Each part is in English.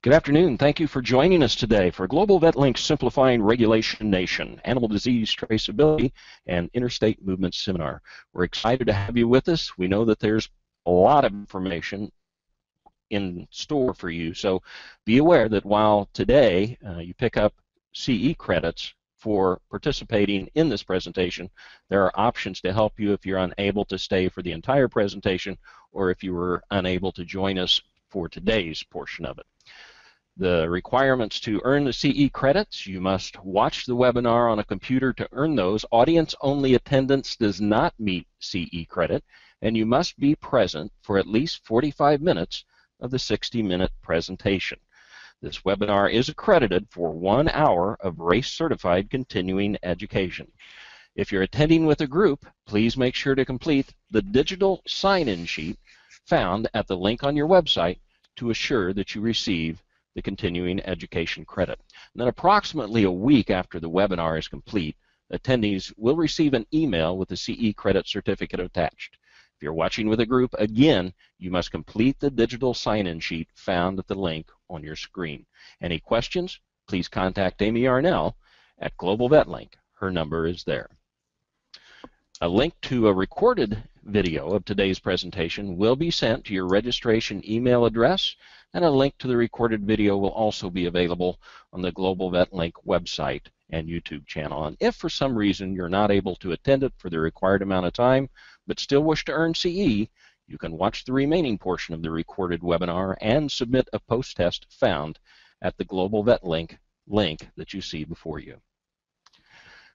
Good afternoon. Thank you for joining us today for Global VetLink Simplifying Regulation Nation, Animal Disease Traceability, and Interstate Movement Seminar. We're excited to have you with us. We know that there's a lot of information in store for you, so be aware that while today uh, you pick up CE credits for participating in this presentation, there are options to help you if you're unable to stay for the entire presentation or if you were unable to join us for today's portion of it. The requirements to earn the CE credits, you must watch the webinar on a computer to earn those. Audience-only attendance does not meet CE credit, and you must be present for at least 45 minutes of the 60-minute presentation. This webinar is accredited for one hour of RACE-certified continuing education. If you're attending with a group, please make sure to complete the digital sign-in sheet found at the link on your website to assure that you receive the continuing education credit. And then approximately a week after the webinar is complete, attendees will receive an email with the CE credit certificate attached. If you're watching with a group, again, you must complete the digital sign-in sheet found at the link on your screen. Any questions, please contact Amy Yarnell at Global VetLink. Her number is there. A link to a recorded video of today's presentation will be sent to your registration email address and a link to the recorded video will also be available on the Global VetLink website and YouTube channel. And if for some reason you're not able to attend it for the required amount of time, but still wish to earn CE, you can watch the remaining portion of the recorded webinar and submit a post-test found at the Global VetLink link that you see before you.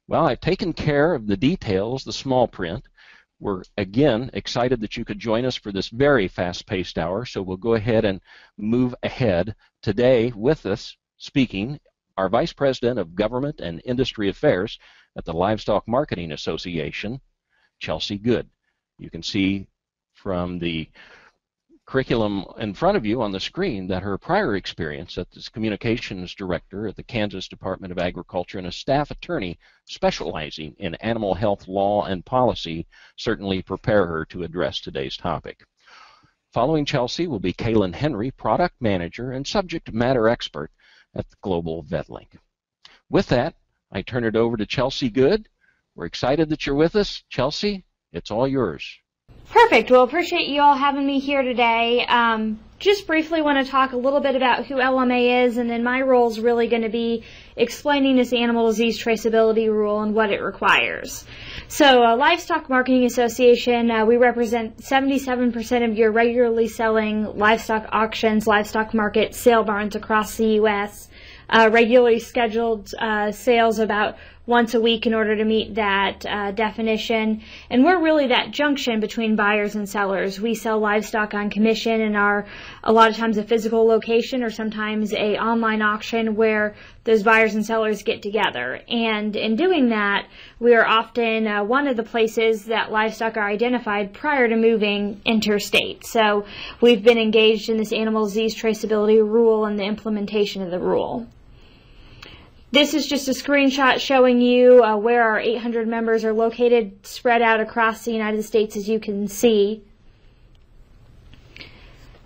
Well, I've taken care of the details, the small print, we're again excited that you could join us for this very fast-paced hour, so we'll go ahead and move ahead. Today with us speaking our Vice President of Government and Industry Affairs at the Livestock Marketing Association, Chelsea Good. You can see from the curriculum in front of you on the screen that her prior experience as communications director at the Kansas Department of Agriculture and a staff attorney specializing in animal health law and policy certainly prepare her to address today's topic. Following Chelsea will be Kaylin Henry, product manager and subject matter expert at Global VetLink. With that, I turn it over to Chelsea Good. We're excited that you're with us. Chelsea, it's all yours. Perfect. Well, appreciate you all having me here today. Um, just briefly want to talk a little bit about who LMA is, and then my role is really going to be explaining this animal disease traceability rule and what it requires. So, uh, Livestock Marketing Association, uh, we represent 77% of your regularly selling livestock auctions, livestock market sale barns across the U.S. Uh, regularly scheduled uh, sales about once a week in order to meet that uh, definition. And we're really that junction between buyers and sellers. We sell livestock on commission and are a lot of times a physical location or sometimes a online auction where those buyers and sellers get together. And in doing that, we are often uh, one of the places that livestock are identified prior to moving interstate. So we've been engaged in this animal disease traceability rule and the implementation of the rule. This is just a screenshot showing you uh, where our 800 members are located spread out across the United States as you can see.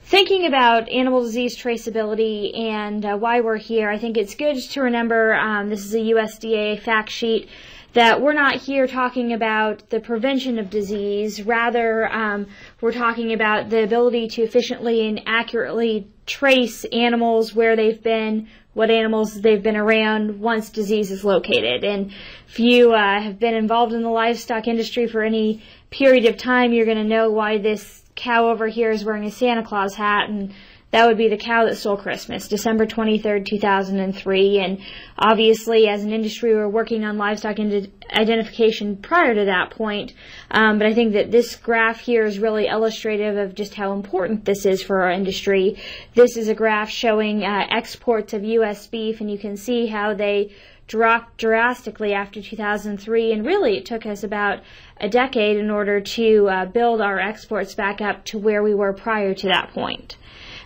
Thinking about animal disease traceability and uh, why we're here, I think it's good to remember um, this is a USDA fact sheet that we're not here talking about the prevention of disease. Rather, um, we're talking about the ability to efficiently and accurately trace animals where they've been, what animals they've been around once disease is located. And if you uh, have been involved in the livestock industry for any period of time, you're going to know why this cow over here is wearing a Santa Claus hat and that would be the cow that stole Christmas, December 23rd, 2003. And obviously, as an industry, we're working on livestock identification prior to that point. Um, but I think that this graph here is really illustrative of just how important this is for our industry. This is a graph showing uh, exports of U.S. beef, and you can see how they dropped drastically after 2003, and really it took us about a decade in order to uh, build our exports back up to where we were prior to that point.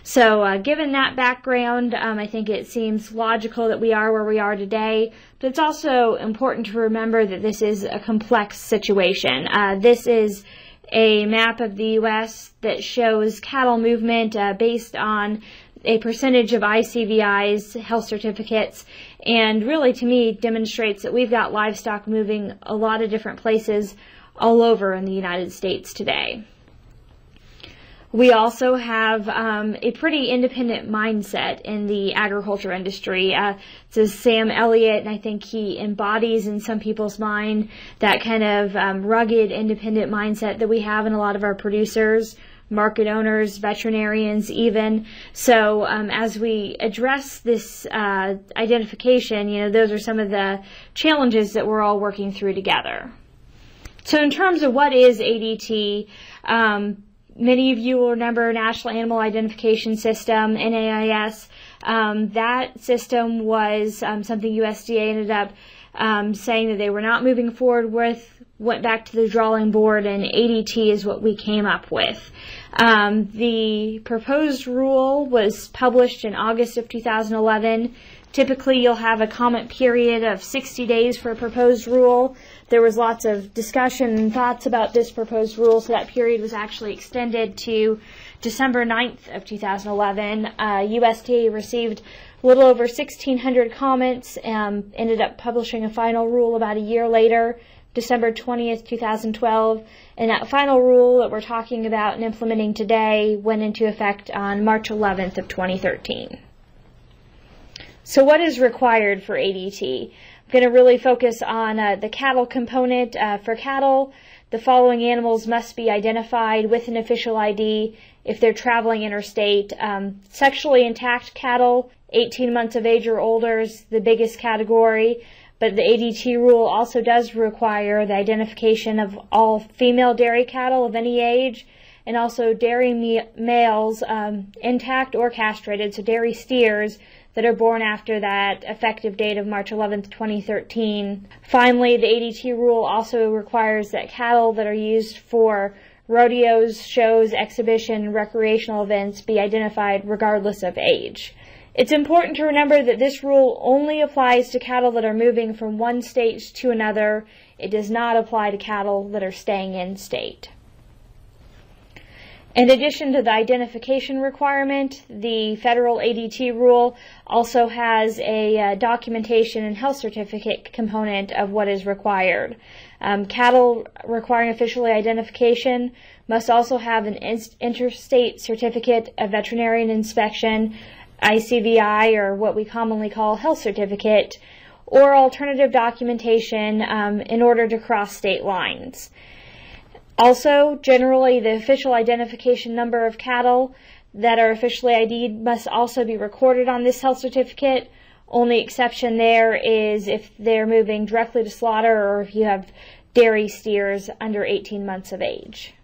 So, uh, given that background, um, I think it seems logical that we are where we are today. But it's also important to remember that this is a complex situation. Uh, this is a map of the U.S. that shows cattle movement uh, based on a percentage of ICVI's health certificates, and really to me demonstrates that we've got livestock moving a lot of different places all over in the United States today. We also have um, a pretty independent mindset in the agriculture industry. Uh, is Sam Elliott, and I think he embodies in some people's mind that kind of um, rugged, independent mindset that we have in a lot of our producers market owners, veterinarians, even. So um, as we address this uh, identification, you know, those are some of the challenges that we're all working through together. So in terms of what is ADT, um, many of you will remember National Animal Identification System, NAIS. Um, that system was um, something USDA ended up um, saying that they were not moving forward with, went back to the drawing board, and ADT is what we came up with. Um, the proposed rule was published in August of 2011. Typically, you'll have a comment period of 60 days for a proposed rule. There was lots of discussion and thoughts about this proposed rule, so that period was actually extended to December 9th of 2011. Uh, received a little over 1,600 comments and um, ended up publishing a final rule about a year later, December 20th, 2012. And that final rule that we're talking about and implementing today went into effect on March 11th of 2013. So what is required for ADT? Going to really focus on uh, the cattle component. Uh, for cattle, the following animals must be identified with an official ID if they're traveling interstate. Um, sexually intact cattle, 18 months of age or older is the biggest category, but the ADT rule also does require the identification of all female dairy cattle of any age and also dairy males um, intact or castrated, so dairy steers that are born after that effective date of March 11, 2013. Finally, the ADT rule also requires that cattle that are used for rodeos, shows, exhibition, recreational events be identified regardless of age. It's important to remember that this rule only applies to cattle that are moving from one state to another. It does not apply to cattle that are staying in state. In addition to the identification requirement, the federal ADT rule also has a uh, documentation and health certificate component of what is required. Um, cattle requiring official identification must also have an interstate certificate of veterinarian inspection ICVI, or what we commonly call health certificate, or alternative documentation um, in order to cross state lines. Also, generally, the official identification number of cattle that are officially ID'd must also be recorded on this health certificate. Only exception there is if they're moving directly to slaughter or if you have dairy steers under 18 months of age.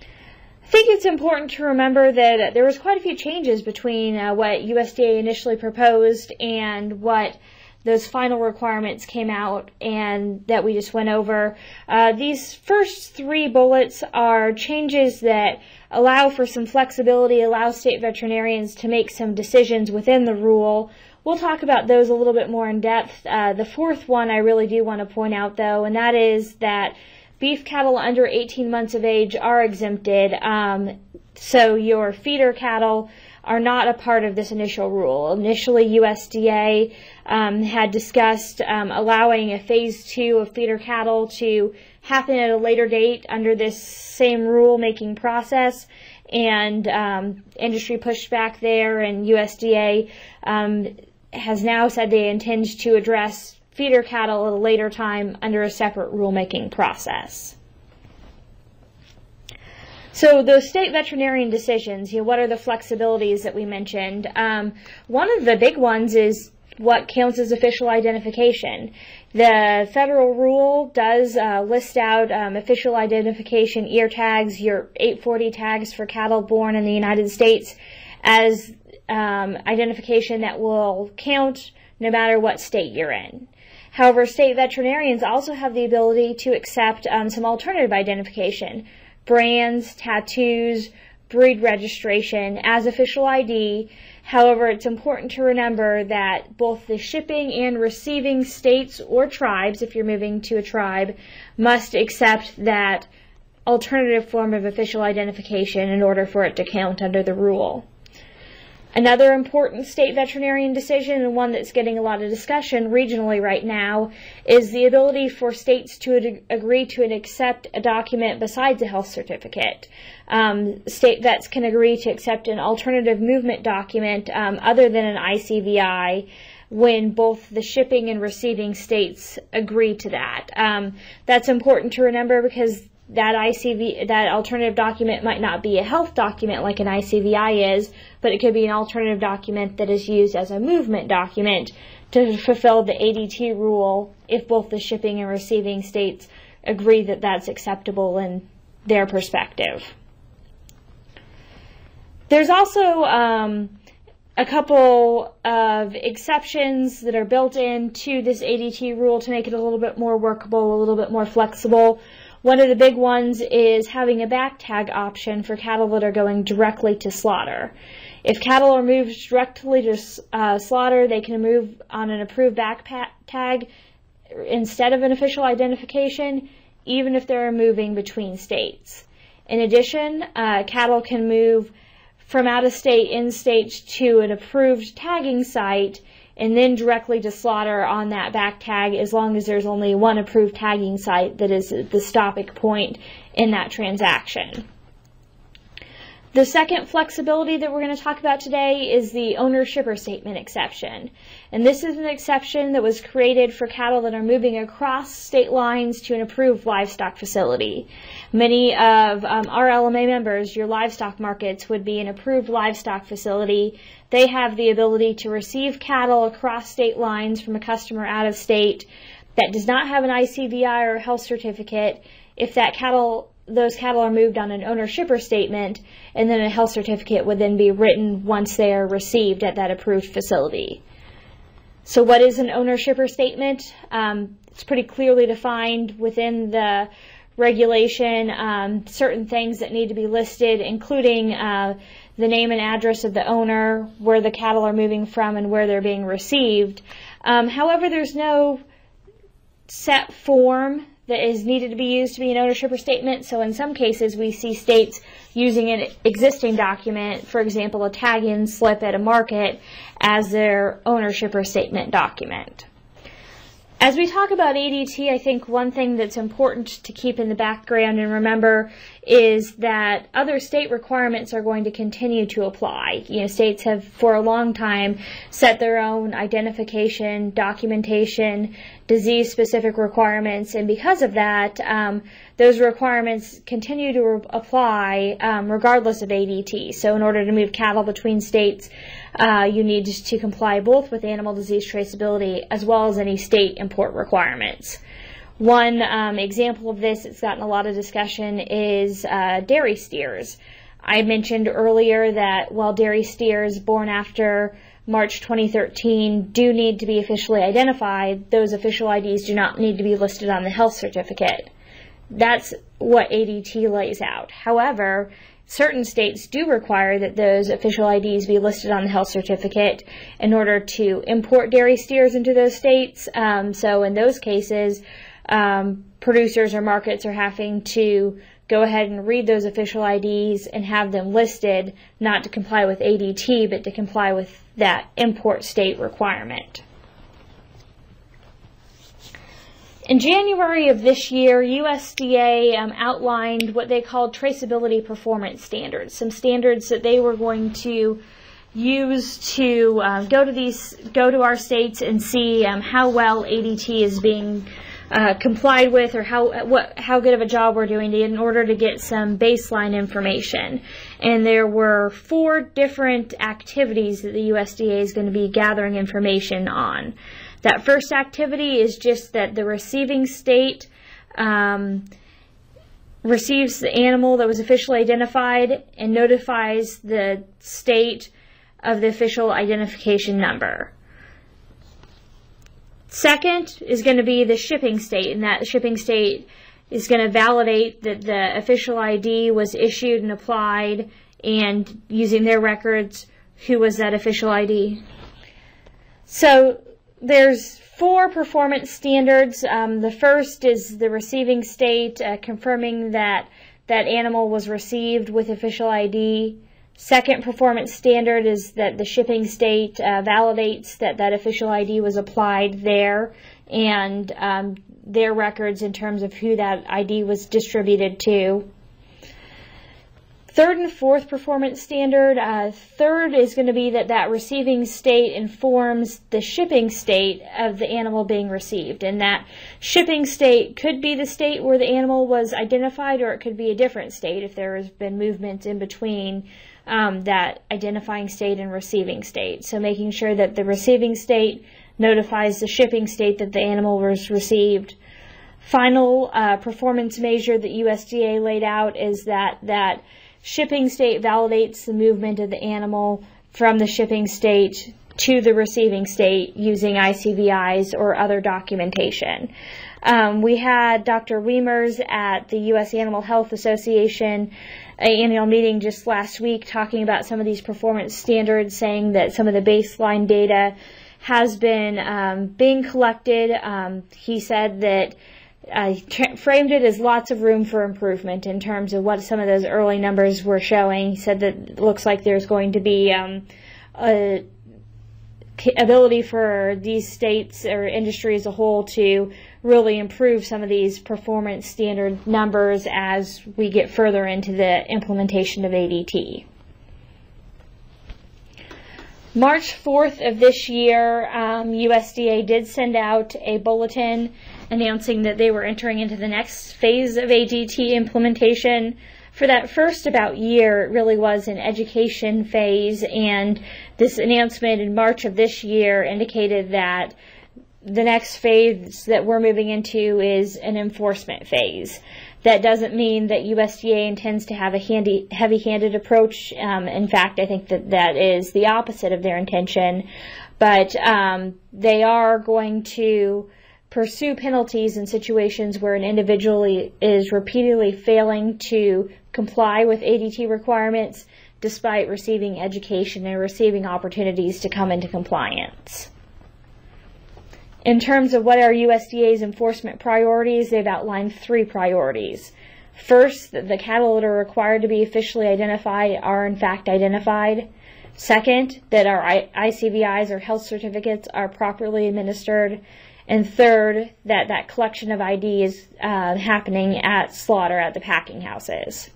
I think it's important to remember that there was quite a few changes between uh, what USDA initially proposed and what those final requirements came out and that we just went over. Uh, these first three bullets are changes that allow for some flexibility, allow state veterinarians to make some decisions within the rule. We'll talk about those a little bit more in depth. Uh, the fourth one I really do want to point out though, and that is that beef cattle under 18 months of age are exempted. Um, so your feeder cattle are not a part of this initial rule. Initially, USDA um, had discussed um, allowing a phase two of feeder cattle to happen at a later date under this same rule-making process, and um, industry pushed back there, and USDA um, has now said they intend to address feeder cattle at a later time under a separate rulemaking process. So the state veterinarian decisions, you know, what are the flexibilities that we mentioned? Um, one of the big ones is what counts as official identification. The federal rule does uh, list out um, official identification ear tags, your 840 tags for cattle born in the United States, as um, identification that will count no matter what state you're in. However, state veterinarians also have the ability to accept um, some alternative identification, brands, tattoos, breed registration as official ID. However, it's important to remember that both the shipping and receiving states or tribes, if you're moving to a tribe, must accept that alternative form of official identification in order for it to count under the rule. Another important state veterinarian decision, and one that's getting a lot of discussion regionally right now, is the ability for states to ad- agree to and accept a document besides a health certificate. Um, state vets can agree to accept an alternative movement document um, other than an ICVI when both the shipping and receiving states agree to that. Um, that's important to remember because that ICV, that alternative document might not be a health document like an ICVI is, but it could be an alternative document that is used as a movement document to fulfill the ADT rule if both the shipping and receiving states agree that that's acceptable in their perspective. There's also um, a couple of exceptions that are built into this ADT rule to make it a little bit more workable, a little bit more flexible. One of the big ones is having a back tag option for cattle that are going directly to slaughter. If cattle are moved directly to uh, slaughter, they can move on an approved back tag instead of an official identification, even if they're moving between states. In addition, uh, cattle can move from out of state in state to an approved tagging site and then directly to slaughter on that back tag as long as there's only one approved tagging site that is the stopping point in that transaction. The second flexibility that we're going to talk about today is the owner shipper statement exception. And this is an exception that was created for cattle that are moving across state lines to an approved livestock facility. Many of um, our LMA members, your livestock markets, would be an approved livestock facility. They have the ability to receive cattle across state lines from a customer out of state that does not have an ICVI or health certificate. If that cattle those cattle are moved on an owner shipper statement, and then a health certificate would then be written once they are received at that approved facility. So, what is an owner shipper statement? Um, it's pretty clearly defined within the regulation, um, certain things that need to be listed, including uh, the name and address of the owner, where the cattle are moving from, and where they're being received. Um, however, there's no set form that is needed to be used to be an owner shipper statement. So in some cases, we see states using an existing document, for example, a tag-in slip at a market, as their owner shipper statement document. As we talk about ADT, I think one thing that's important to keep in the background and remember is that other state requirements are going to continue to apply. You know, states have for a long time set their own identification, documentation, disease specific requirements, and because of that, um, those requirements continue to re- apply um, regardless of ADT. So, in order to move cattle between states, uh, you need to comply both with animal disease traceability as well as any state import requirements. One um, example of this that's gotten a lot of discussion is uh, dairy steers. I mentioned earlier that while dairy steers born after March 2013 do need to be officially identified, those official IDs do not need to be listed on the health certificate. That's what ADT lays out. However, certain states do require that those official IDs be listed on the health certificate in order to import dairy steers into those states. Um, so in those cases, um, producers or markets are having to go ahead and read those official IDs and have them listed, not to comply with ADT, but to comply with that import state requirement. In January of this year, USDA um, outlined what they called traceability performance standards, some standards that they were going to use to uh, go to these, go to our states and see um, how well ADT is being uh, complied with, or how what how good of a job we're doing in order to get some baseline information. And there were four different activities that the USDA is going to be gathering information on. That first activity is just that the receiving state um, receives the animal that was officially identified and notifies the state of the official identification number. Second is going to be the shipping state, and that shipping state is going to validate that the official ID was issued and applied, and using their records, who was that official ID. So there's four performance standards. Um, the first is the receiving state uh, confirming that that animal was received with official ID. Second performance standard is that the shipping state uh, validates that that official ID was applied there and um, their records in terms of who that ID was distributed to. Third and fourth performance standard. Uh, third is going to be that that receiving state informs the shipping state of the animal being received. And that shipping state could be the state where the animal was identified, or it could be a different state if there has been movement in between um, that identifying state and receiving state. So making sure that the receiving state notifies the shipping state that the animal was received. Final uh, performance measure that USDA laid out is that that shipping state validates the movement of the animal from the shipping state to the receiving state using ICVIs or other documentation. Um, we had Dr. Wiemers at the U.S. Animal Health Association annual meeting just last week talking about some of these performance standards, saying that some of the baseline data has been um, being collected. Um, he said that I tra- framed it as lots of room for improvement in terms of what some of those early numbers were showing. He said that it looks like there's going to be um, a ability for these states or industry as a whole to really improve some of these performance standard numbers as we get further into the implementation of ADT. March 4th of this year, um, USDA did send out a bulletin announcing that they were entering into the next phase of ADT implementation. For that first about year, it really was an education phase, and this announcement in March of this year indicated that the next phase that we're moving into is an enforcement phase. That doesn't mean that USDA intends to have a handy, heavy-handed approach. Um, in fact, I think that that is the opposite of their intention. But um, they are going to pursue penalties in situations where an individual is repeatedly failing to comply with ADT requirements despite receiving education and receiving opportunities to come into compliance. In terms of what are USDA's enforcement priorities, they've outlined three priorities. First, the cattle that are required to be officially identified are in fact identified. Second, that our ICVIs or health certificates are properly administered. And third, that that collection of ID is uh, happening at slaughter at the packing houses.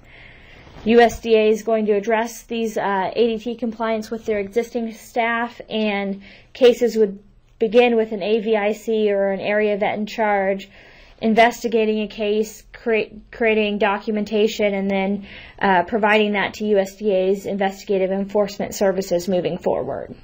USDA is going to address these uh, ADT compliance with their existing staff, and cases would begin with an AVIC or an area vet in charge investigating a case, creating documentation, and then uh, providing that to USDA's investigative enforcement services moving forward.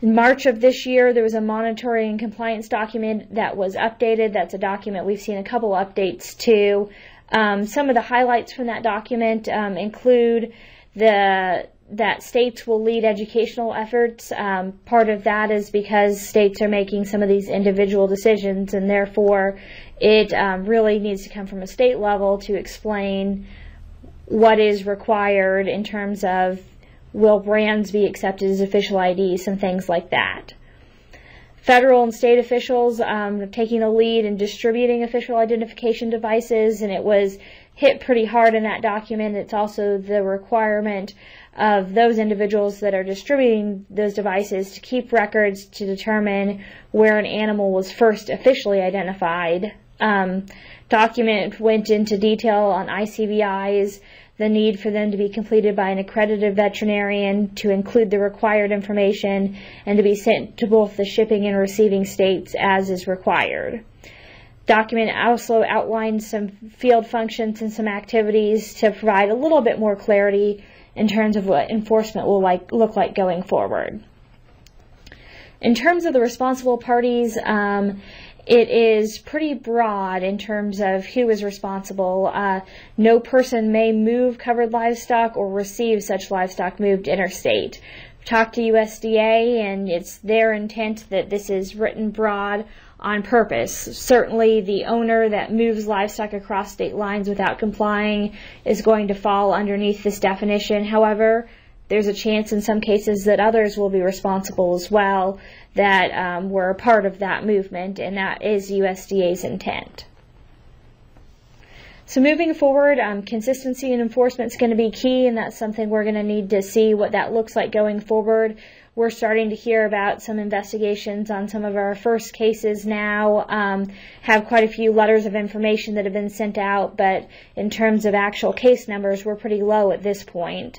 In March of this year, there was a monitoring and compliance document that was updated. That's a document we've seen a couple updates to. Um, some of the highlights from that document um, include the that states will lead educational efforts. Um, part of that is because states are making some of these individual decisions, and therefore it um, really needs to come from a state level to explain what is required in terms of will brands be accepted as official IDs and things like that. Federal and state officials um, taking the lead in distributing official identification devices, and it was hit pretty hard in that document. It's also the requirement of those individuals that are distributing those devices to keep records to determine where an animal was first officially identified. Um, document went into detail on ICVIs, the need for them to be completed by an accredited veterinarian to include the required information and to be sent to both the shipping and receiving states as is required. Document also outlines some field functions and some activities to provide a little bit more clarity in terms of what enforcement will like look like going forward. In terms of the responsible parties, um, it is pretty broad in terms of who is responsible. Uh, no person may move covered livestock or receive such livestock moved interstate. Talk to USDA, and it's their intent that this is written broad on purpose. Certainly, the owner that moves livestock across state lines without complying is going to fall underneath this definition. However, there's a chance in some cases that others will be responsible as well that um, were a part of that movement, and that is USDA's intent. So moving forward, um, consistency and enforcement is going to be key, and that's something we're going to need to see what that looks like going forward. We're starting to hear about some investigations on some of our first cases now. Um, have quite a few letters of information that have been sent out, but in terms of actual case numbers, we're pretty low at this point.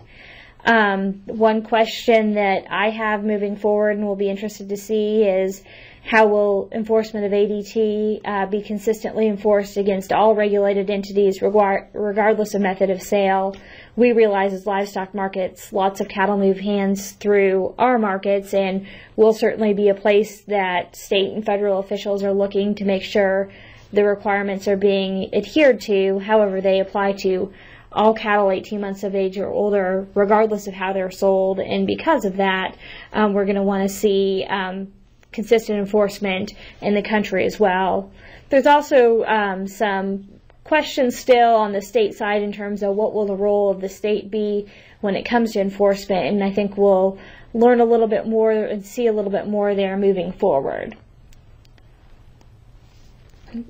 Um, one question that I have moving forward and will be interested to see is how will enforcement of ADT uh, be consistently enforced against all regulated entities regardless of method of sale? We realize as livestock markets, lots of cattle move hands through our markets, and will certainly be a place that state and federal officials are looking to make sure the requirements are being adhered to, however they apply to all cattle 18 months of age or older, regardless of how they're sold. And because of that, um, we're going to want to see um, consistent enforcement in the country as well. There's also um, some questions still on the state side in terms of what will the role of the state be when it comes to enforcement, and I think we'll learn a little bit more and see a little bit more there moving forward.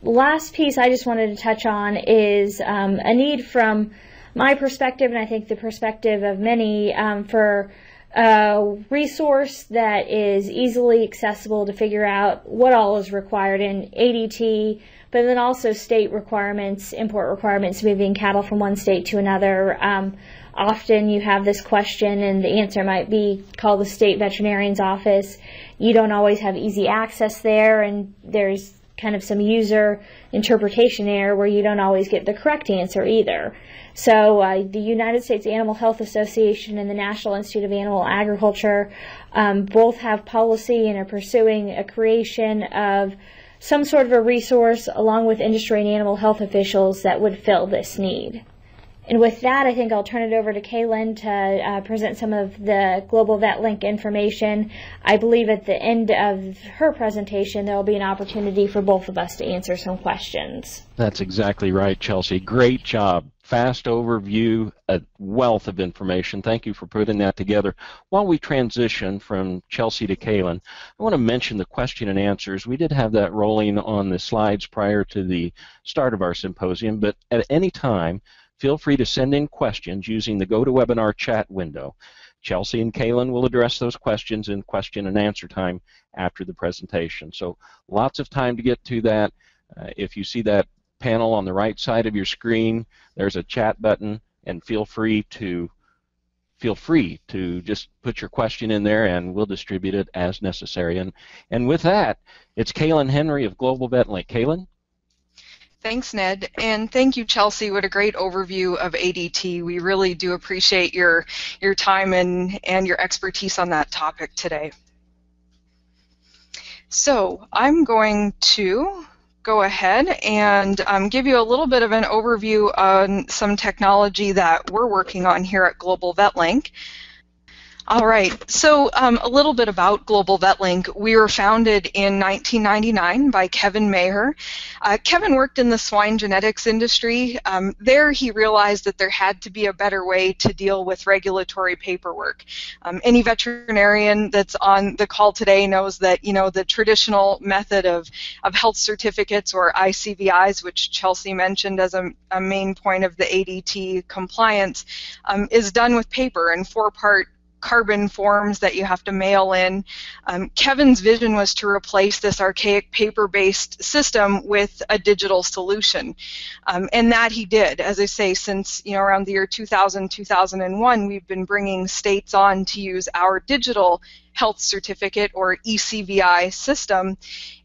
Last piece I just wanted to touch on is um, a need from my perspective, and I think the perspective of many, um, for a resource that is easily accessible to figure out what all is required in ADT, but then also state requirements, import requirements, moving cattle from one state to another. Um, often you have this question, and the answer might be call the state veterinarian's office. You don't always have easy access there, and there's kind of some user interpretation error where you don't always get the correct answer either. So uh, the United States Animal Health Association and the National Institute of Animal Agriculture um, both have policy and are pursuing a creation of some sort of a resource along with industry and animal health officials that would fill this need. And with that, I think I'll turn it over to Kaylin to uh, present some of the Global VetLink information. I believe at the end of her presentation, there will be an opportunity for both of us to answer some questions. That's exactly right, Chelsea. Great job. Fast overview, a wealth of information. Thank you for putting that together. While we transition from Chelsea to Kaylin, I want to mention the question and answers. We did have that rolling on the slides prior to the start of our symposium, but at any time, Feel free to send in questions using the GoToWebinar chat window. Chelsea and Kaylin will address those questions in question and answer time after the presentation. So lots of time to get to that. Uh, if you see that panel on the right side of your screen, there's a chat button, and feel free to feel free to just put your question in there, and we'll distribute it as necessary. And and with that, it's Kaylin Henry of Global VetLink. Kaylin. Thanks, Ned, and thank you, Chelsea. What a great overview of ADT. We really do appreciate your your time and and your expertise on that topic today. So I'm going to go ahead and um, give you a little bit of an overview on some technology that we're working on here at Global VetLink. All right, so um, a little bit about Global VetLink. We were founded in 1999 by Kevin Mayer. Uh, Kevin worked in the swine genetics industry. Um, there he realized that there had to be a better way to deal with regulatory paperwork. Um, any veterinarian that's on the call today knows that, you know, the traditional method of, of health certificates or ICVIs, which Chelsea mentioned as a, a main point of the ADT compliance, um, is done with paper and four-part carbon forms that you have to mail in. Um, Kevin's vision was to replace this archaic paper-based system with a digital solution, um, and that he did. As I say, since you know around the year 2000, 2001, we've been bringing states on to use our digital health certificate or ECVI system.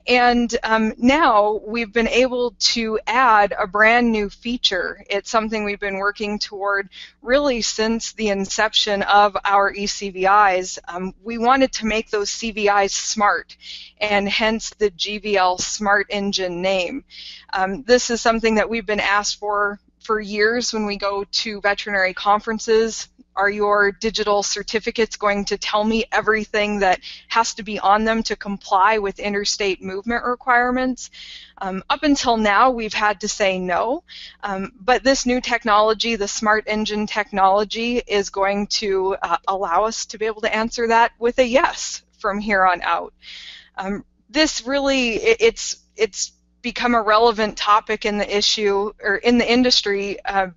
And um, now we've been able to add a brand new feature. It's something we've been working toward really since the inception of our ECVIs. Um, we wanted to make those CVIs smart, and hence the GVL Smart Engine name. Um, this is something that we've been asked for for years when we go to veterinary conferences are your digital certificates going to tell me everything that has to be on them to comply with interstate movement requirements? Um, up until now, we've had to say no, um, but this new technology, the Smart Engine technology, is going to uh, allow us to be able to answer that with a yes from here on out. Um, this really, it, it's it's become a relevant topic in the issue or in the industry uh,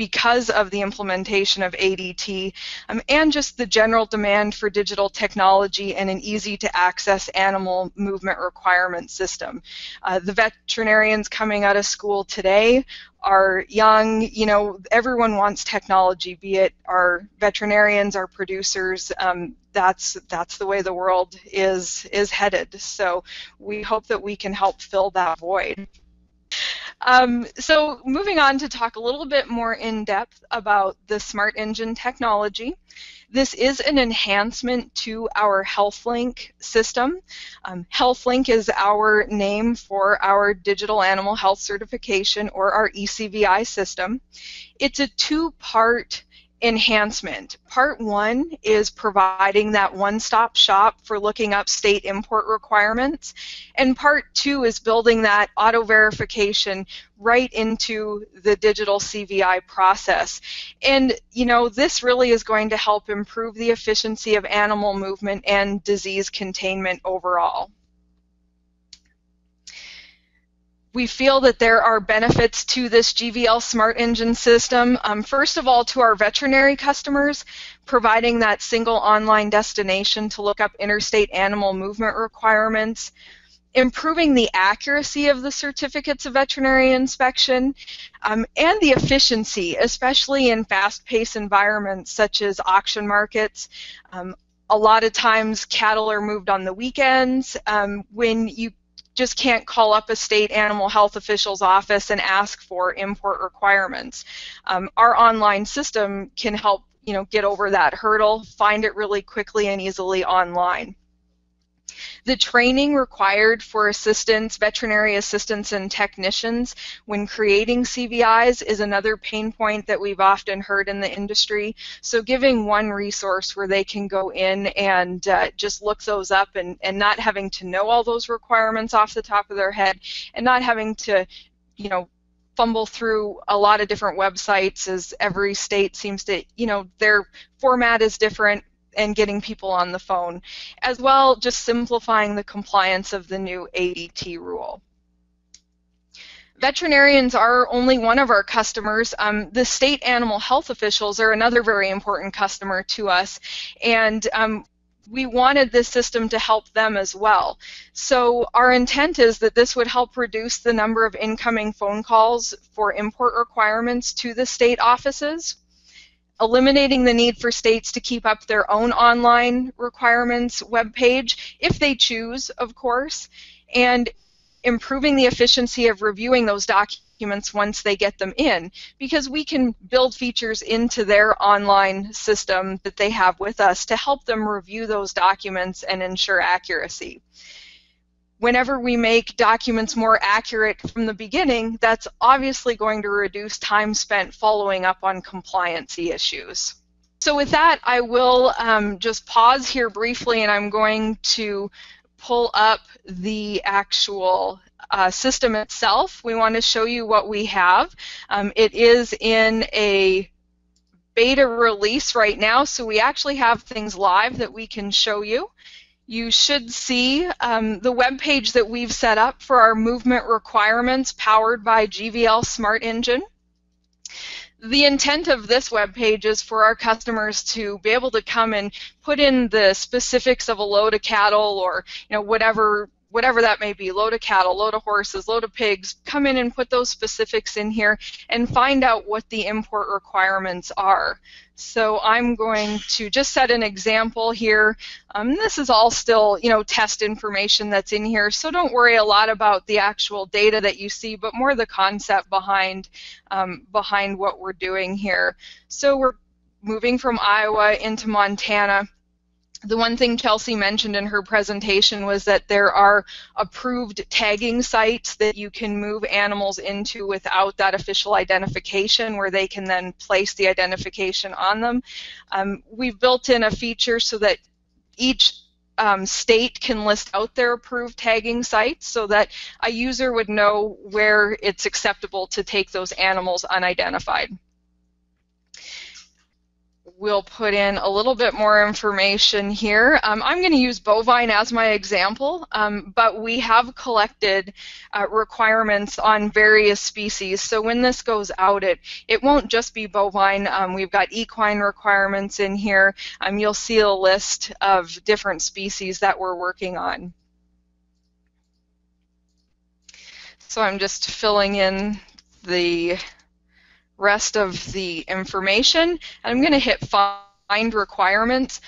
because of the implementation of ADT um, and just the general demand for digital technology and an easy to access animal movement requirement system. Uh, the veterinarians coming out of school today are young, you know, everyone wants technology, be it our veterinarians, our producers, um, that's that's the way the world is is headed. So we hope that we can help fill that void. Um, so moving on to talk a little bit more in depth about the Smart Engine technology. This is an enhancement to our HealthLink system. Um, HealthLink is our name for our digital animal health certification or our ECVI system. It's a two-part enhancement. Part one is providing that one-stop shop for looking up state import requirements, and part two is building that auto verification right into the digital CVI process. And you know, this really is going to help improve the efficiency of animal movement and disease containment overall. We feel that there are benefits to this GVL Smart Engine system. Um, first of all, to our veterinary customers, providing that single online destination to look up interstate animal movement requirements, improving the accuracy of the certificates of veterinary inspection, um, and the efficiency, especially in fast-paced environments such as auction markets. Um, a lot of times cattle are moved on the weekends. Um, when you just can't call up a state animal health official's office and ask for import requirements. Um, our online system can help you know get over that hurdle, find it really quickly and easily online. The training required for assistants, veterinary assistants, and technicians when creating CVIs is another pain point that we've often heard in the industry. So giving one resource where they can go in and uh, just look those up and, and not having to know all those requirements off the top of their head and not having to, you know, fumble through a lot of different websites as every state seems to, you know, their format is different and getting people on the phone, as well just simplifying the compliance of the new ADT rule. Veterinarians are only one of our customers. Um, the state animal health officials are another very important customer to us, and um, we wanted this system to help them as well. So our intent is that this would help reduce the number of incoming phone calls for import requirements to the state offices eliminating the need for states to keep up their own online requirements web page, if they choose, of course, and improving the efficiency of reviewing those documents once they get them in, because we can build features into their online system that they have with us to help them review those documents and ensure accuracy whenever we make documents more accurate from the beginning, that's obviously going to reduce time spent following up on compliancy issues. So with that, I will um, just pause here briefly and I'm going to pull up the actual uh, system itself. We want to show you what we have. Um, it is in a beta release right now, so we actually have things live that we can show you you should see um, the web page that we've set up for our movement requirements powered by GVL Smart Engine. The intent of this web page is for our customers to be able to come and put in the specifics of a load of cattle or you know whatever whatever that may be, load of cattle, load of horses, load of pigs, come in and put those specifics in here and find out what the import requirements are. So I'm going to just set an example here. Um, this is all still, you know, test information that's in here, so don't worry a lot about the actual data that you see, but more the concept behind um, behind what we're doing here. So we're moving from Iowa into Montana the one thing Chelsea mentioned in her presentation was that there are approved tagging sites that you can move animals into without that official identification where they can then place the identification on them. Um, we've built in a feature so that each um, state can list out their approved tagging sites so that a user would know where it's acceptable to take those animals unidentified we'll put in a little bit more information here. Um, I'm going to use bovine as my example, um, but we have collected uh, requirements on various species. So when this goes out, it, it won't just be bovine. Um, we've got equine requirements in here. Um, you'll see a list of different species that we're working on. So I'm just filling in the rest of the information. I'm going to hit Find Requirements.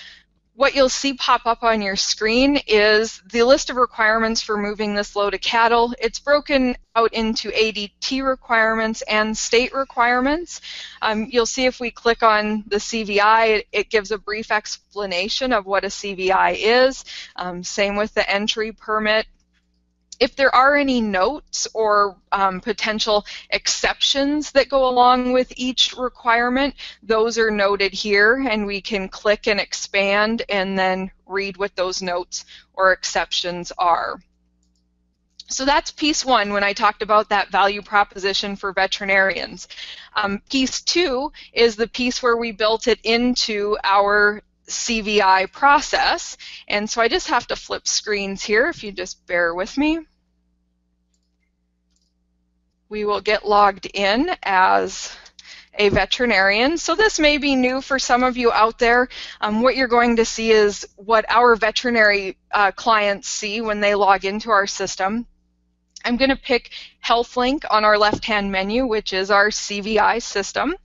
What you'll see pop up on your screen is the list of requirements for moving this load of cattle. It's broken out into ADT requirements and state requirements. Um, you'll see if we click on the CVI, it, gives a brief explanation of what a CVI is. Um, same with the entry permit if there are any notes or um, potential exceptions that go along with each requirement, those are noted here and we can click and expand and then read what those notes or exceptions are. So that's piece one when I talked about that value proposition for veterinarians. Um, piece two is the piece where we built it into our CVI process. And so I just have to flip screens here if you just bear with me we will get logged in as a veterinarian. So this may be new for some of you out there. Um, what you're going to see is what our veterinary uh, clients see when they log into our system. I'm going to pick HealthLink on our left-hand menu, which is our CVI system.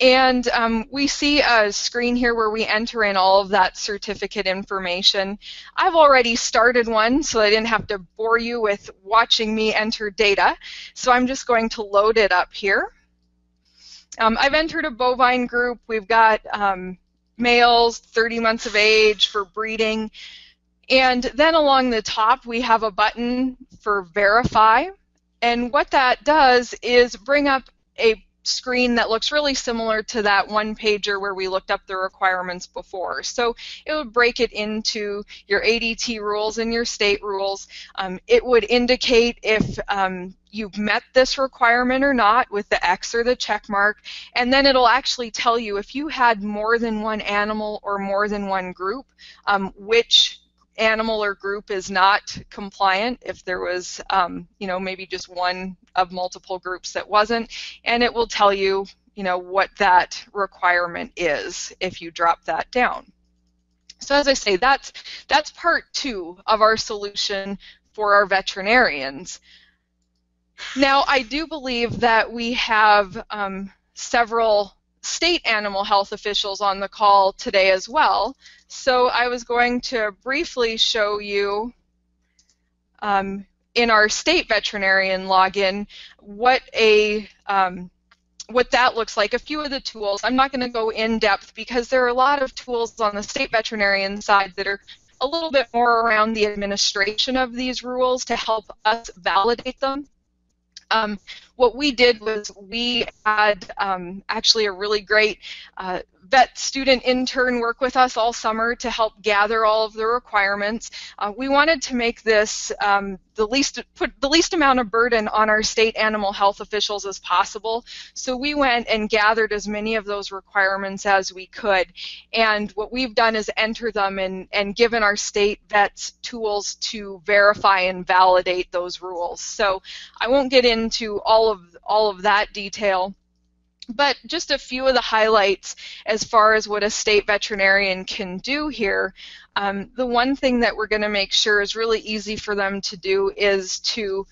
And um, we see a screen here where we enter in all of that certificate information. I've already started one, so I didn't have to bore you with watching me enter data. So I'm just going to load it up here. Um, I've entered a bovine group. We've got um, males 30 months of age for breeding. And then along the top, we have a button for verify. And what that does is bring up a screen that looks really similar to that one pager where we looked up the requirements before. So it would break it into your ADT rules and your state rules. Um, it would indicate if um, you've met this requirement or not with the X or the check mark, and then it'll actually tell you if you had more than one animal or more than one group, um, which animal or group is not compliant if there was um, you know maybe just one of multiple groups that wasn't and it will tell you you know what that requirement is if you drop that down. So as I say that's that's part two of our solution for our veterinarians. Now I do believe that we have um, several state animal health officials on the call today as well. So I was going to briefly show you um, in our state veterinarian login what a um, what that looks like, a few of the tools. I'm not going to go in depth because there are a lot of tools on the state veterinarian side that are a little bit more around the administration of these rules to help us validate them. Um, what we did was we had um, actually a really great uh, vet student intern work with us all summer to help gather all of the requirements. Uh, we wanted to make this um, the least put the least amount of burden on our state animal health officials as possible. So we went and gathered as many of those requirements as we could. And what we've done is enter them and, and given our state vets tools to verify and validate those rules. So I won't get into all of all of that detail but just a few of the highlights as far as what a state veterinarian can do here. Um, the one thing that we're going to make sure is really easy for them to do is to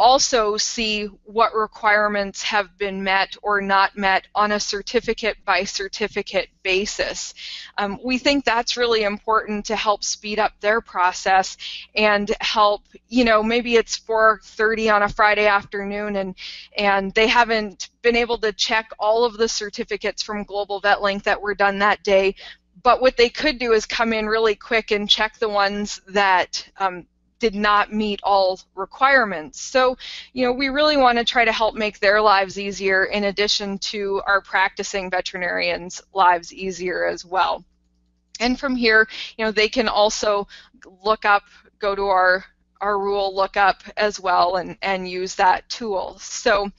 also see what requirements have been met or not met on a certificate by certificate basis. Um, we think that's really important to help speed up their process and help, you know, maybe it's 4.30 on a Friday afternoon and, and they haven't been able to check all of the certificates from Global VetLink that were done that day, but what they could do is come in really quick and check the ones that um, did not meet all requirements. So, you know, we really want to try to help make their lives easier in addition to our practicing veterinarians' lives easier as well. And from here, you know, they can also look up, go to our our rule lookup as well and, and use that tool. So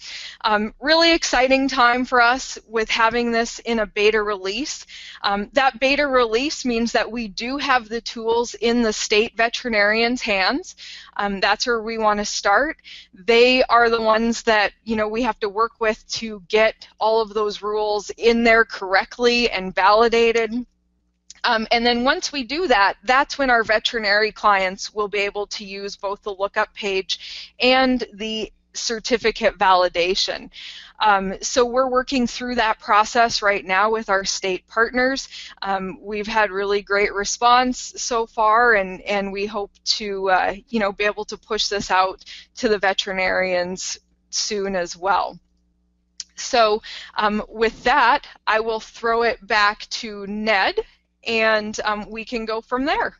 um, really exciting time for us with having this in a beta release. Um, that beta release means that we do have the tools in the state veterinarians' hands. Um, that's where we want to start. They are the ones that you know we have to work with to get all of those rules in there correctly and validated. Um, and then once we do that, that's when our veterinary clients will be able to use both the lookup page and the certificate validation. Um, so we're working through that process right now with our state partners. Um, we've had really great response so far, and, and we hope to uh, you know be able to push this out to the veterinarians soon as well. So um, with that, I will throw it back to Ned and um, we can go from there.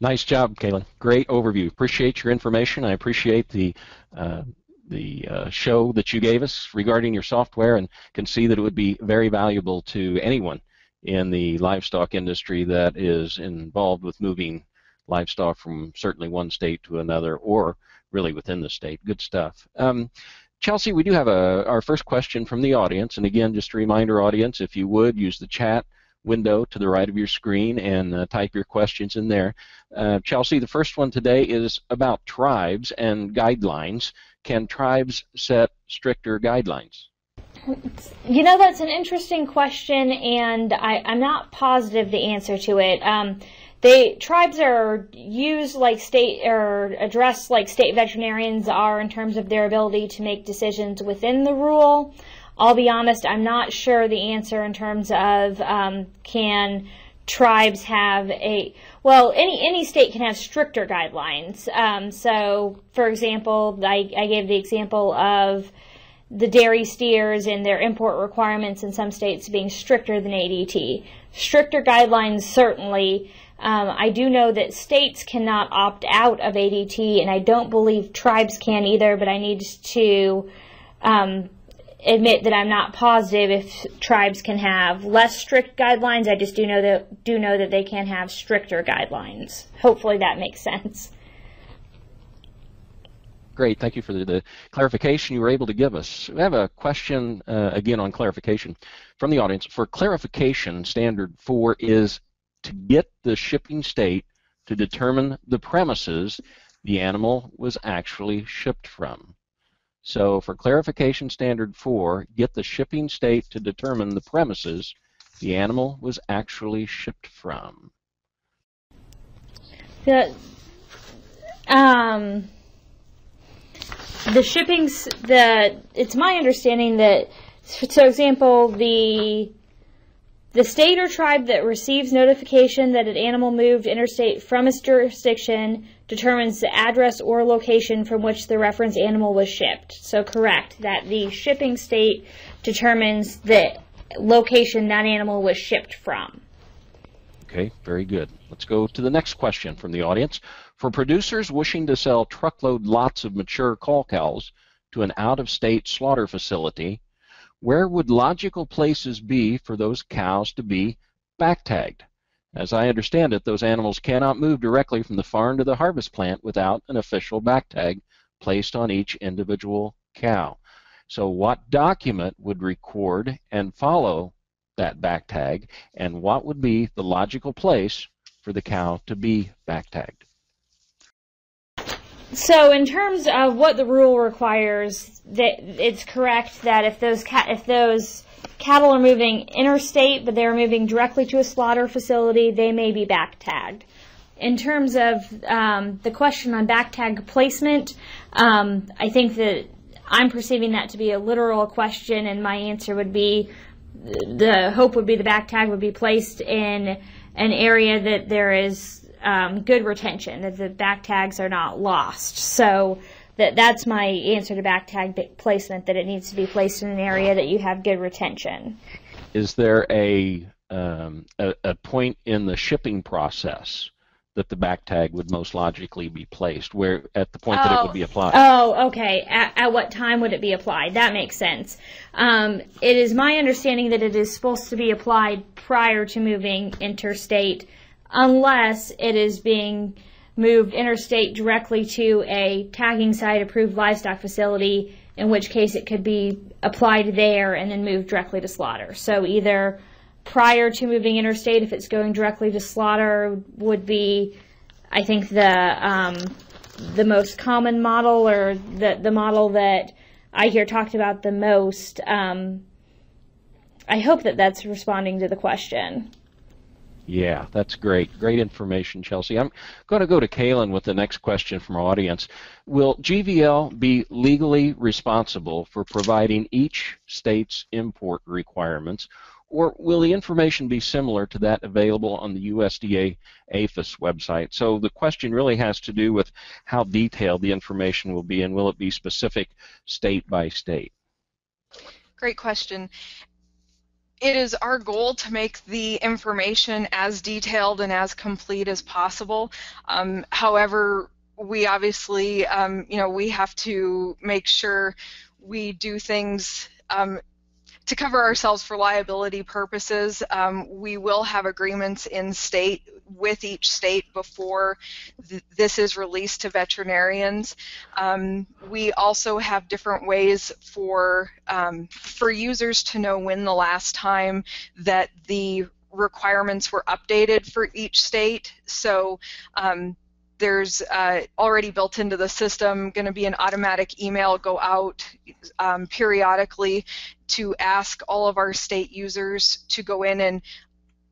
Nice job, Kaylin. Great overview. Appreciate your information. I appreciate the uh, the uh, show that you gave us regarding your software, and can see that it would be very valuable to anyone in the livestock industry that is involved with moving livestock from certainly one state to another, or really within the state. Good stuff. Um, Chelsea, we do have a, our first question from the audience, and again, just a reminder, audience, if you would use the chat window to the right of your screen and uh, type your questions in there. Uh, Chelsea, the first one today is about tribes and guidelines. Can tribes set stricter guidelines? You know, that's an interesting question, and I, am not positive the answer to it. Um, they tribes are used like state or addressed like state veterinarians are in terms of their ability to make decisions within the rule. I'll be honest, I'm not sure the answer in terms of um, can tribes have a well any any state can have stricter guidelines. Um, so for example I, I gave the example of the dairy steers and their import requirements in some states being stricter than ADT stricter guidelines certainly. Um, I do know that states cannot opt out of ADT and I don't believe tribes can either but I need to um, admit that I'm not positive if tribes can have less strict guidelines. I just do know that do know that they can have stricter guidelines. Hopefully that makes sense. Great, thank you for the, the clarification you were able to give us. We have a question uh, again on clarification from the audience. For clarification, standard four is to get the shipping state to determine the premises the animal was actually shipped from. So for clarification standard 4, get the shipping state to determine the premises the animal was actually shipped from. The um the shipping the it's my understanding that for example the the state or tribe that receives notification that an animal moved interstate from its jurisdiction determines the address or location from which the reference animal was shipped. So correct, that the shipping state determines the location that animal was shipped from. Okay, very good. Let's go to the next question from the audience. For producers wishing to sell truckload lots of mature cull cows to an out-of-state slaughter facility, where would logical places be for those cows to be back tagged? As I understand it, those animals cannot move directly from the farm to the harvest plant without an official back tag placed on each individual cow. So what document would record and follow that back tag, and what would be the logical place for the cow to be back tagged? So, in terms of what the rule requires, that it's correct that if those if those cattle are moving interstate, but they're moving directly to a slaughter facility, they may be back tagged. In terms of um, the question on back tag placement, um, I think that I'm perceiving that to be a literal question, and my answer would be the hope would be the back tag would be placed in an area that there is um, good retention, that the back tags are not lost. So that that's my answer to back tag placement. That it needs to be placed in an area that you have good retention. Is there a um, a, a, point in the shipping process that the back tag would most logically be placed, where at the point oh, that it would be oh. applied? Oh, okay. At, at, what time would it be applied? That makes sense. Um, it is my understanding that it is supposed to be applied prior to moving interstate, unless it is being moved interstate directly to a tagging site approved livestock facility, in which case it could be applied there and then moved directly to slaughter. So either prior to moving interstate, if it's going directly to slaughter, would be, I think, the um, the most common model or the the model that I hear talked about the most. Um, I hope that that's responding to the question. Yeah, that's great. Great information, Chelsea. I'm going to go to Kaylin with the next question from our audience. Will GVL be legally responsible for providing each state's import requirements, or will the information be similar to that available on the USDA APHIS website? So the question really has to do with how detailed the information will be, and will it be specific state by state? Great question it is our goal to make the information as detailed and as complete as possible. Um, however, we obviously, um, you know, we have to make sure we do things um, to cover ourselves for liability purposes. Um, we will have agreements in state with each state before th- this is released to veterinarians. Um, we also have different ways for um, for users to know when the last time that the requirements were updated for each state. So um, there's uh, already built into the system going to be an automatic email go out um, periodically to ask all of our state users to go in and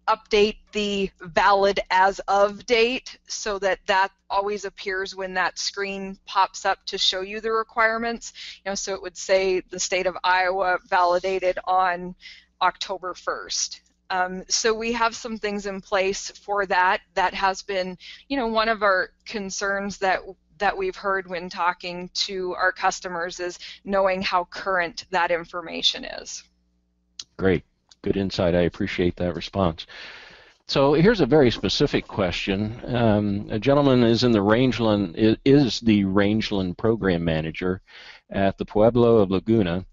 update the valid as of date so that that always appears when that screen pops up to show you the requirements. You know, so it would say the state of Iowa validated on October 1st. Um, so we have some things in place for that. That has been, you know, one of our concerns that that we've heard when talking to our customers is knowing how current that information is. Great good insight. I appreciate that response. So here's a very specific question. Um, a gentleman is in the Rangeland is the Rangeland program manager at the Pueblo of Laguna,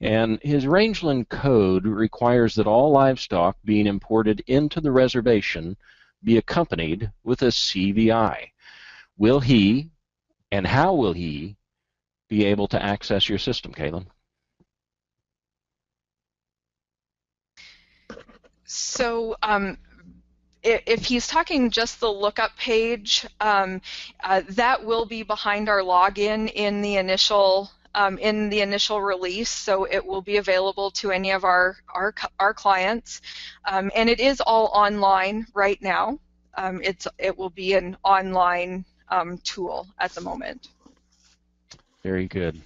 and his Rangeland code requires that all livestock being imported into the reservation be accompanied with a CVI. Will he, and how will he, be able to access your system, Kaylin? So um, if he's talking just the lookup page, um, uh, that will be behind our login in the initial um, in the initial release, so it will be available to any of our our, our clients, um, and it is all online right now. Um, it's it will be an online um, tool at the moment. Very good.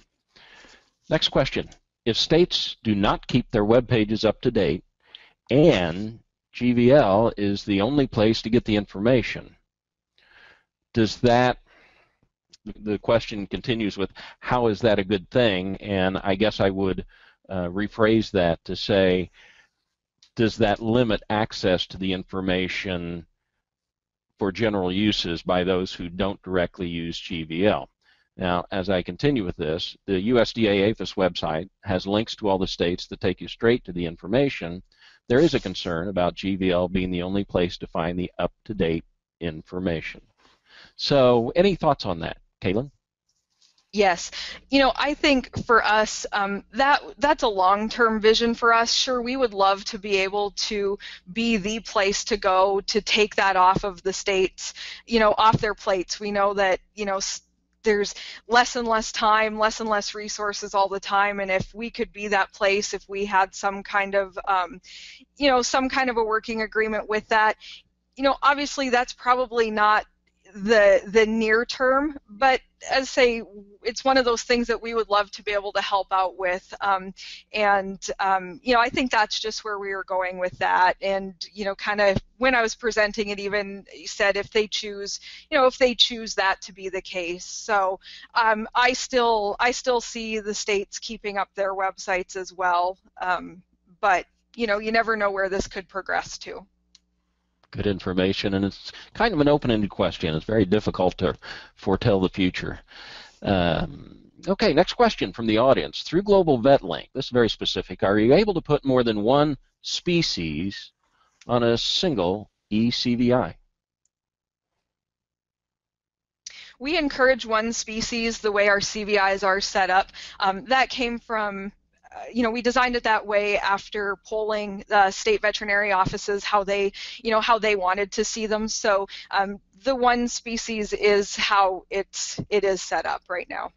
Next question: If states do not keep their web pages up to date, and GVL is the only place to get the information. Does that the question continues with how is that a good thing? And I guess I would uh, rephrase that to say, does that limit access to the information for general uses by those who don't directly use GVL? Now, as I continue with this, the USDA APHIS website has links to all the states that take you straight to the information, there is a concern about GVL being the only place to find the up-to-date information. So, any thoughts on that, Kaylin? Yes, you know, I think for us um, that that's a long-term vision for us. Sure, we would love to be able to be the place to go to take that off of the states, you know, off their plates. We know that you know there's less and less time, less and less resources all the time. And if we could be that place, if we had some kind of, um, you know, some kind of a working agreement with that, you know, obviously that's probably not the the near term, but as say, it's one of those things that we would love to be able to help out with. Um, and um, you know, I think that's just where we were going with that. And you know, kind of when I was presenting it, even said if they choose, you know, if they choose that to be the case. So um, I still I still see the states keeping up their websites as well. Um, but you know, you never know where this could progress to good information, and it's kind of an open-ended question. It's very difficult to foretell the future. Um, okay, next question from the audience. Through Global VetLink, this is very specific, are you able to put more than one species on a single eCVI? we encourage one species the way our CVIs are set up. Um, that came from you know, we designed it that way after polling the state veterinary offices how they, you know, how they wanted to see them. So um, the one species is how it's it is set up right now.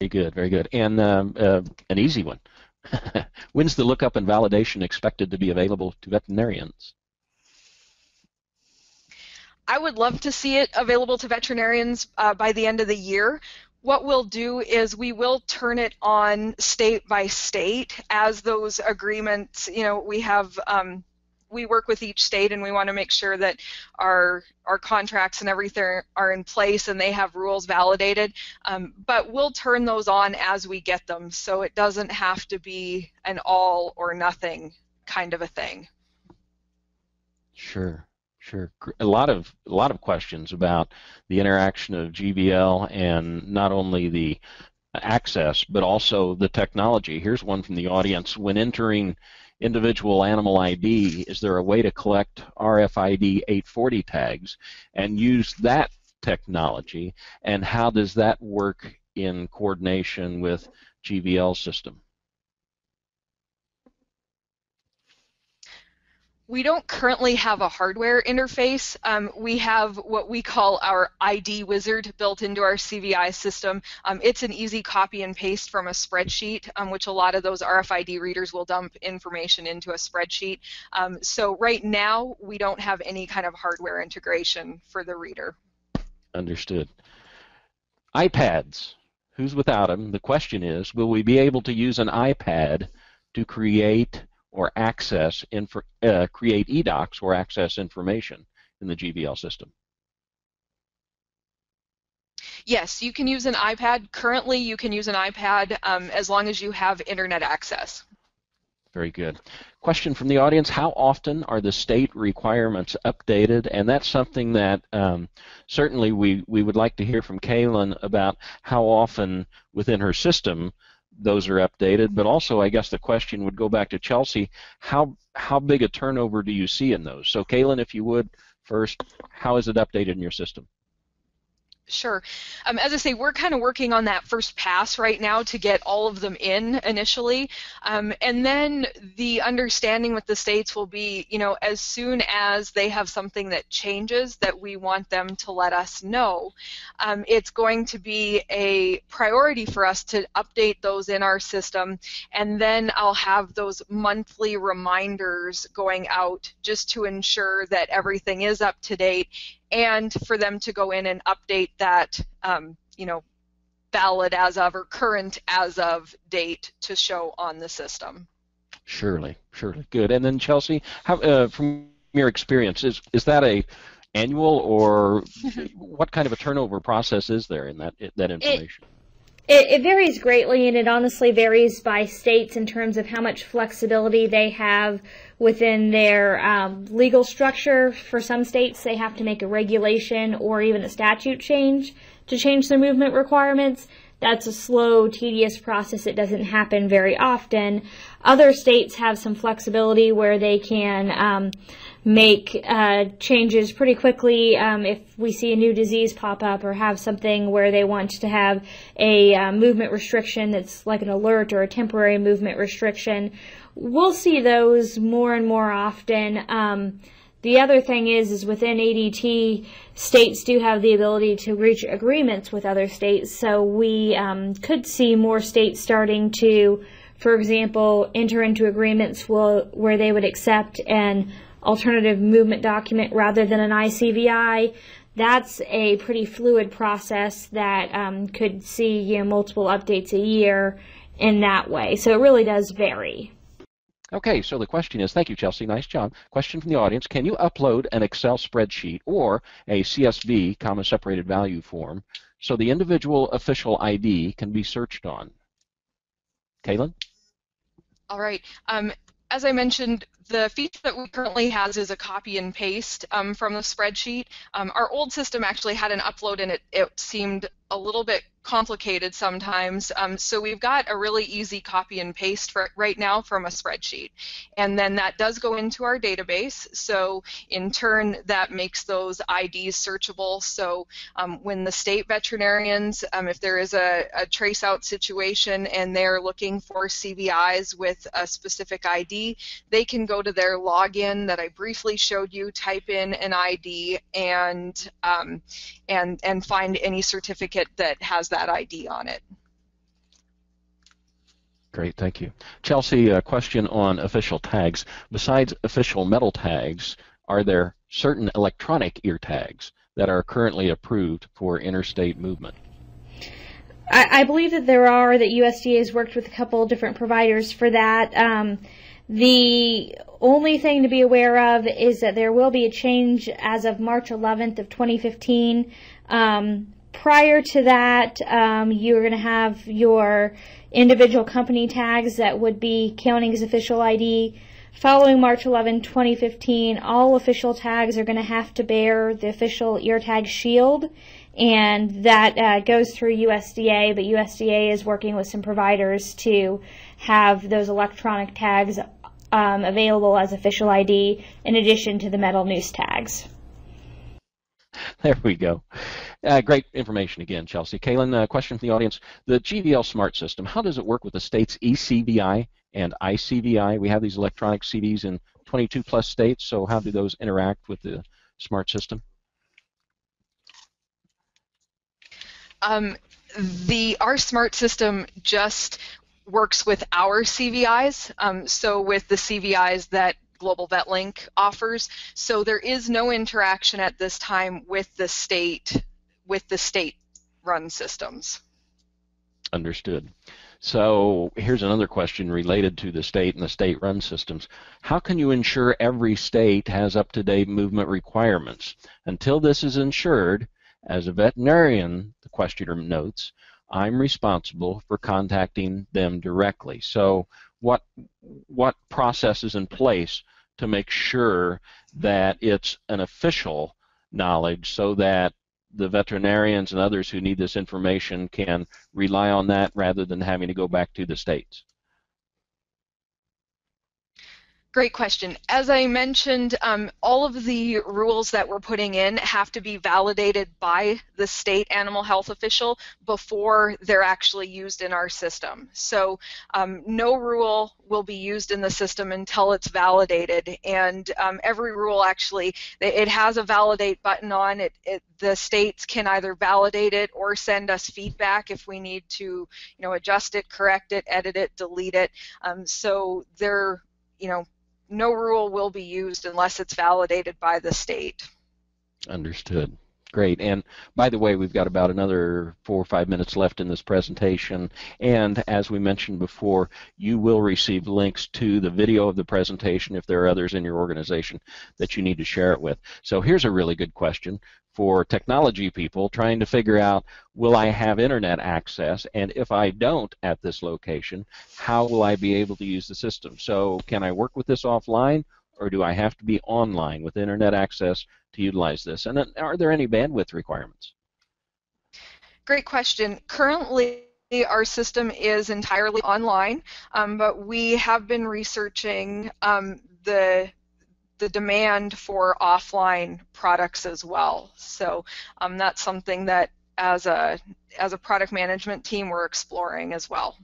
Very good, very good, and um, uh, an easy one. When's the lookup and validation expected to be available to veterinarians? I would love to see it available to veterinarians uh, by the end of the year. What we'll do is we will turn it on state by state as those agreements, you know, we have um, we work with each state and we want to make sure that our our contracts and everything are in place and they have rules validated. Um, but we'll turn those on as we get them, so it doesn't have to be an all or nothing kind of a thing. Sure. Sure. A lot of a lot of questions about the interaction of GVL and not only the access but also the technology. Here's one from the audience. When entering individual animal ID, is there a way to collect RFID 840 tags and use that technology? And how does that work in coordination with GVL system? We don't currently have a hardware interface. Um, we have what we call our ID wizard built into our CVI system. Um, it's an easy copy and paste from a spreadsheet, um, which a lot of those RFID readers will dump information into a spreadsheet. Um, so right now, we don't have any kind of hardware integration for the reader. Understood. iPads. Who's without them? The question is, will we be able to use an iPad to create or access infor, uh, create eDocs or access information in the GVL system? Yes, you can use an iPad. Currently, you can use an iPad um, as long as you have internet access. Very good. Question from the audience, how often are the state requirements updated? And that's something that um, certainly we, we would like to hear from Kaylin about how often within her system those are updated. But also, I guess the question would go back to Chelsea: how how big a turnover do you see in those? So, Kaylin, if you would first, how is it updated in your system? Sure. Um, as I say, we're kind of working on that first pass right now to get all of them in initially. Um, and then the understanding with the states will be, you know, as soon as they have something that changes that we want them to let us know, um, it's going to be a priority for us to update those in our system. And then I'll have those monthly reminders going out just to ensure that everything is up to date and for them to go in and update that, um, you know, valid as of or current as of date to show on the system. Surely, surely, good. And then Chelsea, how, uh, from your experience, is is that a annual or what kind of a turnover process is there in that that information? It, it, it, varies greatly, and it honestly varies by states in terms of how much flexibility they have within their um, legal structure. For some states, they have to make a regulation or even a statute change to change their movement requirements. That's a slow, tedious process. It doesn't happen very often. Other states have some flexibility where they can um, make uh, changes pretty quickly um, if we see a new disease pop up or have something where they want to have a uh, movement restriction that's like an alert or a temporary movement restriction. We'll see those more and more often. Um, the other thing is, is within ADT, states do have the ability to reach agreements with other states. So we um, could see more states starting to, for example, enter into agreements will, where they would accept and alternative movement document rather than an ICVI, that's a pretty fluid process that um, could see you know, multiple updates a year in that way. So it really does vary. Okay, so the question is, thank you, Chelsea, nice job. Question from the audience, can you upload an Excel spreadsheet or a CSV, comma separated value form, so the individual official ID can be searched on? Kaylin? All right. Um, as I mentioned, the feature that we currently has is a copy and paste um, from the spreadsheet. Um, our old system actually had an upload and it, it seemed a little bit complicated sometimes. Um, so we've got a really easy copy and paste right now from a spreadsheet. And then that does go into our database. So in turn, that makes those IDs searchable. So um, when the state veterinarians, um, if there is a, a trace out situation and they're looking for CVIs with a specific ID, they can go to their login that I briefly showed you, type in an ID, and um, and and find any certificate that has that ID on it. Great, thank you. Chelsea, a question on official tags. Besides official metal tags, are there certain electronic ear tags that are currently approved for interstate movement? I, I believe that there are, that USDA has worked with a couple of different providers for that. Um, the only thing to be aware of is that there will be a change as of March 11th of 2015. Um, prior to that, um, you're going to have your individual company tags that would be counting's official ID. Following March 11, 2015, all official tags are going to have to bear the official ear tag shield, and that uh, goes through USDA, but USDA is working with some providers to have those electronic tags um, available as official ID in addition to the metal NUES tags. There we go. Uh, great information again, Chelsea. Kaylin, uh, question from the audience. The GVL Smart System, how does it work with the state's eCVI and iCVI? We have these electronic CVs in 22 plus states, so how do those interact with the smart system? Um, the our smart system just works with our CVIs, um, so with the CVIs that Global VetLink offers. So there is no interaction at this time with the state with the state run systems. Understood. So here's another question related to the state and the state run systems. How can you ensure every state has up to date movement requirements? Until this is ensured, as a veterinarian, the questioner notes, I'm responsible for contacting them directly. So what what process is in place to make sure that it's an official knowledge so that the veterinarians and others who need this information can rely on that rather than having to go back to the states? Great question. As I mentioned, um, all of the rules that we're putting in have to be validated by the state animal health official before they're actually used in our system. So um, no rule will be used in the system until it's validated. And um, every rule actually, it has a validate button on it, it. The states can either validate it or send us feedback if we need to, you know, adjust it, correct it, edit it, delete it. Um, so they're you know, no rule will be used unless it's validated by the state. Understood. Great. And by the way, we've got about another four or five minutes left in this presentation. And as we mentioned before, you will receive links to the video of the presentation if there are others in your organization that you need to share it with. So here's a really good question for technology people trying to figure out will I have internet access? And if I don't at this location how will I be able to use the system? So can I work with this offline or do I have to be online with internet access to utilize this? And are there any bandwidth requirements? Great question. Currently our system is entirely online, um, but we have been researching um, the the demand for offline products as well. So um, that's something that as a as a product management team we're exploring as well.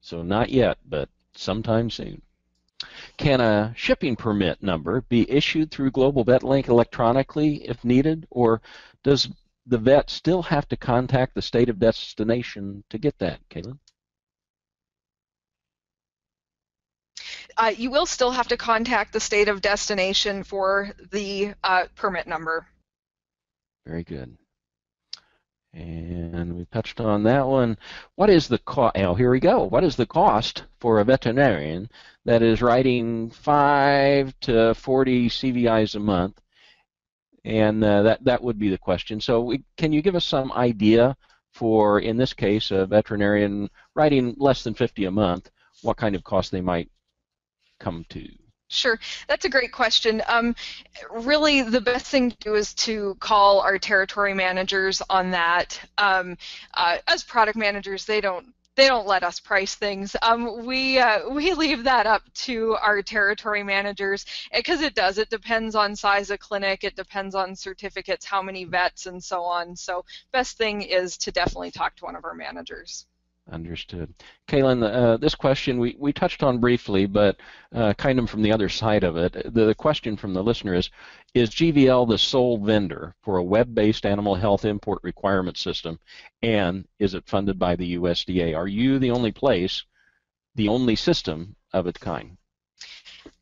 So not yet, but sometime soon. Can a shipping permit number be issued through Global VetLink electronically if needed, or does the vet still have to contact the state of destination to get that, Kaylin? Uh, you will still have to contact the state of destination for the uh, permit number. Very good. And we touched on that one. What is the cost? Oh, here we go. What is the cost for a veterinarian that is writing five to 40 CVIs a month? And uh, that that would be the question. So, we, can you give us some idea for, in this case, a veterinarian writing less than 50 a month, what kind of cost they might come to Sure, that's a great question. Um, really, the best thing to do is to call our territory managers on that. Um, uh, as product managers, they don't they don't let us price things. Um, we uh, we leave that up to our territory managers because it does. It depends on size of clinic. It depends on certificates, how many vets, and so on. So best thing is to definitely talk to one of our managers. Understood. Kaylin, uh, this question we, we touched on briefly, but uh, kind of from the other side of it. The, the, question from the listener is Is GVL the sole vendor for a web based animal health import requirement system, and is it funded by the USDA? Are you the only place, the only system of its kind?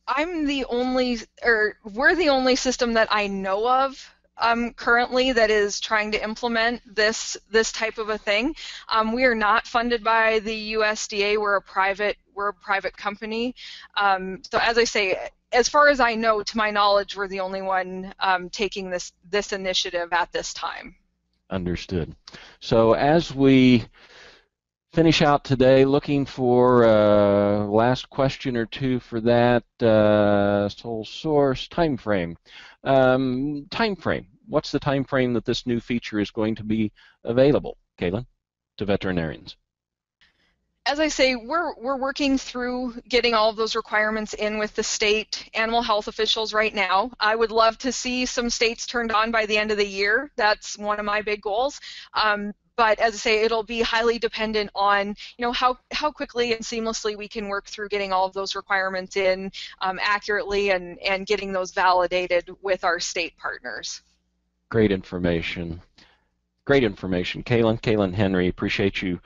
I'm the only, or we're the only system that I know of um, currently that is trying to implement this this type of a thing. Um, we are not funded by the USDA. We're a private we're a private company. Um, so as I say, as far as I know, to my knowledge, we're the only one um, taking this this initiative at this time. Understood. So as we finish out today looking for a uh, last question or two for that uh, sole source time frame. Um, time frame. What's the time frame that this new feature is going to be available, Kaylin, to veterinarians? As I say, we're we're working through getting all of those requirements in with the state animal health officials right now. I would love to see some states turned on by the end of the year. That's one of my big goals. Um, but as I say, it'll be highly dependent on you know how how quickly and seamlessly we can work through getting all of those requirements in um, accurately and and getting those validated with our state partners. Great information. Great information, Kaylin. Kaylin Henry, appreciate you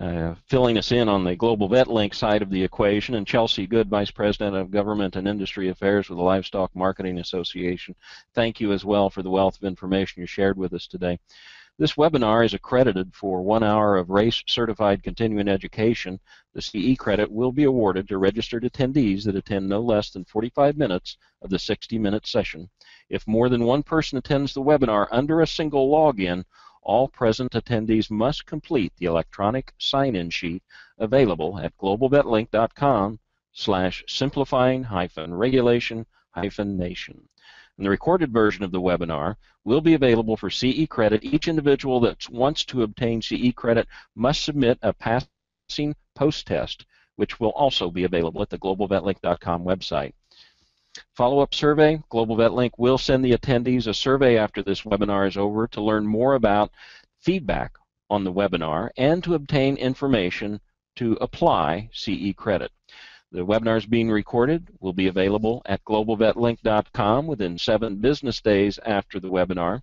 uh, filling us in on the Global VetLink side of the equation, and Chelsea Good, Vice President of Government and Industry Affairs with the Livestock Marketing Association. Thank you as well for the wealth of information you shared with us today. This webinar is accredited for one hour of RACE certified continuing education. The CE credit will be awarded to registered attendees that attend no less than 45 minutes of the 60 minute session. If more than one person attends the webinar under a single login, all present attendees must complete the electronic sign-in sheet available at globalvetlink.com slash simplifying hyphen regulation hyphen nation and the recorded version of the webinar will be available for CE credit. Each individual that wants to obtain CE credit must submit a passing post test, which will also be available at the globalvetlink.com website. Follow-up survey, Global VetLink will send the attendees a survey after this webinar is over to learn more about feedback on the webinar and to obtain information to apply CE credit. The webinar is being recorded, will be available at globalvetlink.com within seven business days after the webinar.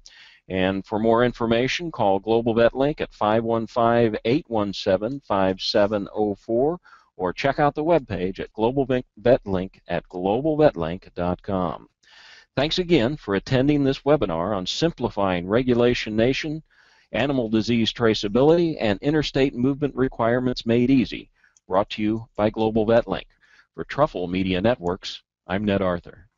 And for more information, call Global VetLink at 515-817-5704 or check out the webpage at Global VetLink at globalvetlink.com. Thanks again for attending this webinar on simplifying Regulation Nation, animal disease traceability, and interstate movement requirements made easy, brought to you by Global VetLink. For Truffle Media Networks, I'm Ned Arthur.